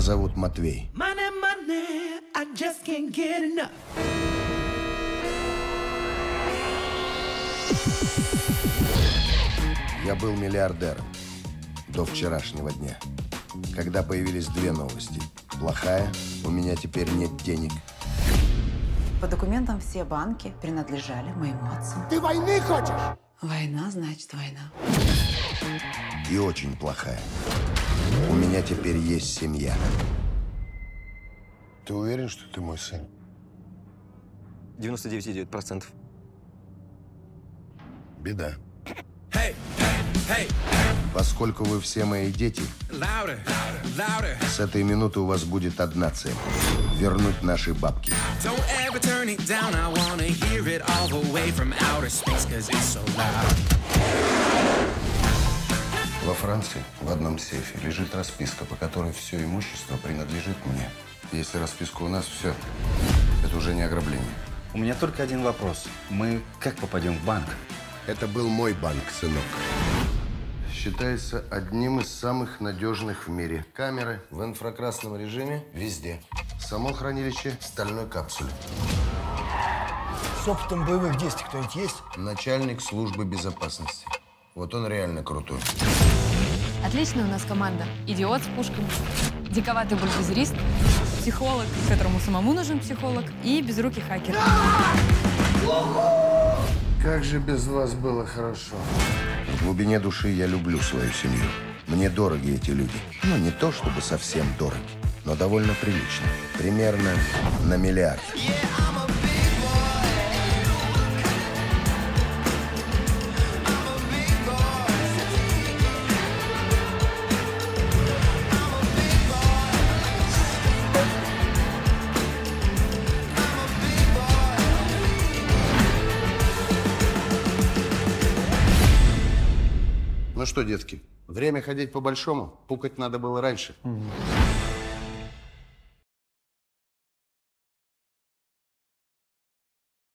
Меня зовут Матвей. Money, money, I just can't get enough. Я был миллиардером до вчерашнего дня, когда появились две новости. Плохая, у меня теперь нет денег. По документам все банки принадлежали моему отцу. Ты войны хочешь? Война значит война. И очень плохая. У меня теперь есть семья. Ты уверен, что ты мой сын? 99,9%. Беда. Поскольку вы все мои дети, Louder, louder. с этой минуты у вас будет одна цель – вернуть наши бабки. Down. So Франции в одном сейфе лежит расписка, по которой все имущество принадлежит мне. Если расписка у нас, все. Это уже не ограбление. У меня только один вопрос. Мы как попадем в банк? Это был мой банк, сынок. Считается одним из самых надежных в мире. Камеры в инфракрасном режиме везде. Само хранилище В стальной капсуле. С опытом боевых действий кто-нибудь есть? Начальник службы безопасности. Вот он реально крутой. Отличная у нас команда. Идиот с пушками, диковатый бульдозерист, психолог, которому самому нужен психолог, и безрукий хакер. Как же без вас было хорошо. В глубине души я люблю свою семью. Мне дороги эти люди. Ну, не то чтобы совсем дороги, но довольно прилично. Примерно на миллиард. Ну что, детки, время ходить по-большому. Пукать надо было раньше.